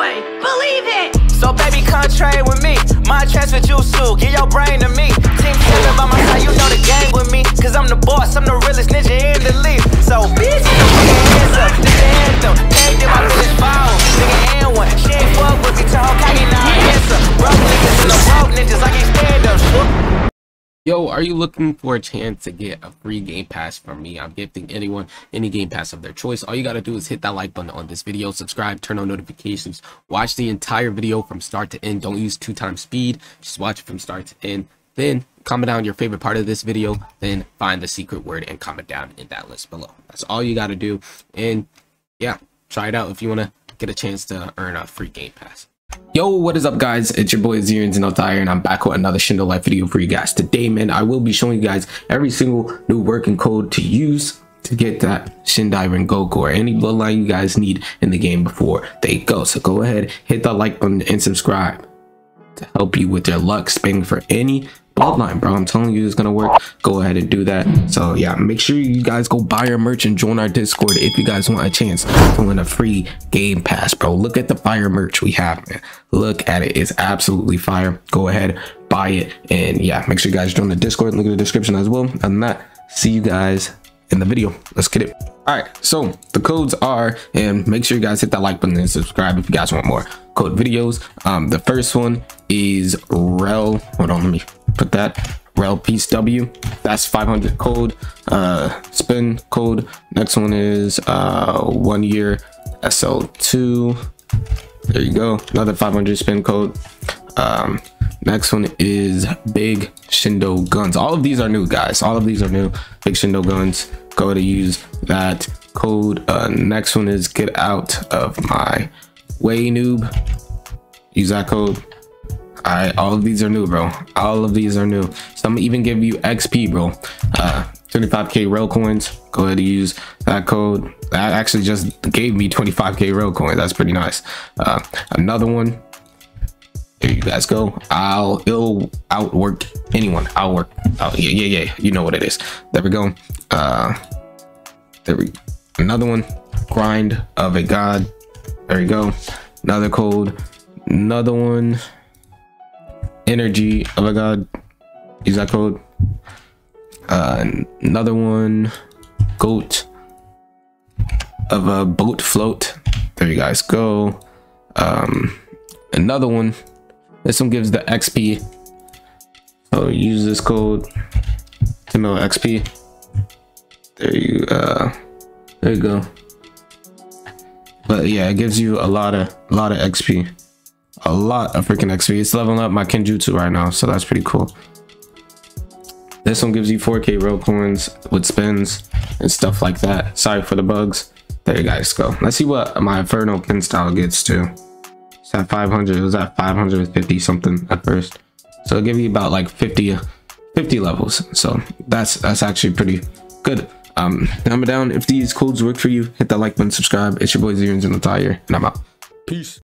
way. Believe it. So baby, come trade with me. My transfer juice, Give your brain to me. Yo, are you looking for a chance to get a free game pass from me? I'm gifting anyone any game pass of their choice. All you got to do is hit that like button on this video, subscribe, turn on notifications, watch the entire video from start to end. Don't use two times speed, just watch it from start to end. Then comment down your favorite part of this video, then find the secret word and comment down in that list below. That's all you got to do. And yeah, try it out if you want to get a chance to earn a free game pass. Yo, what is up guys? It's your boy Zirans and Altair and I'm back with another Shindo Life video for you guys. Today, man, I will be showing you guys every single new working code to use to get that Shindai Rengoku or any bloodline you guys need in the game before they go. So go ahead, hit that like button and subscribe to help you with your luck spending for any bloodline bro i'm telling you it's gonna work. Go ahead and do that. So yeah make sure you guys go buy our merch and join our discord if you guys want a chance to win a free game pass bro. Look at the fire merch we have man. Look at it. It's absolutely fire. Go ahead buy it. And yeah make sure you guys join the discord. Link in the description as well. And that see you guys in the video. Let's get it. All right so the codes are and make sure you guys hit that like button and subscribe if you guys want more code videos. Um the first one is rel hold on let me put that rel piece w. That's 500 code uh spin code. Next one is uh one year sl2 there you go another 500 spin code. Um next one is big shindo guns. All of these are new guys. All of these are new. Big shindo guns. Go to use that code. Uh next one is get out of my way noob. Use that code right all of these are new bro. All of these are new. So i'm even give you xp bro. Uh 25k rel coins. Go ahead and use that code. That actually just gave me 25k rel coins. That's pretty nice. Uh another one. There you guys go. I'll it'll outwork anyone. I'll work. Oh yeah yeah yeah. You know what it is. There we go. Uh there we another one. Grind of a god. There you go. Another code. Another one energy of a god. Use that code uh another one. Goat. Of a boat float. There you guys go. Um another one. This one gives the xp so use this code to know xp there you uh there you go. But yeah it gives you a lot of a lot of xp a lot of freaking xp it's leveling up my kenjutsu right now so that's pretty cool. This one gives you 4k rel coins with spins and stuff like that. Sorry for the bugs. There you guys go. Let's see what my inferno kin style gets to it's at 500 it was at 550 something at first. So it'll give you about like 50 50 levels. So that's that's actually pretty good. Um number down if these codes work for you. Hit that like button subscribe. It's your boy Zirans in the tire and i'm out. Peace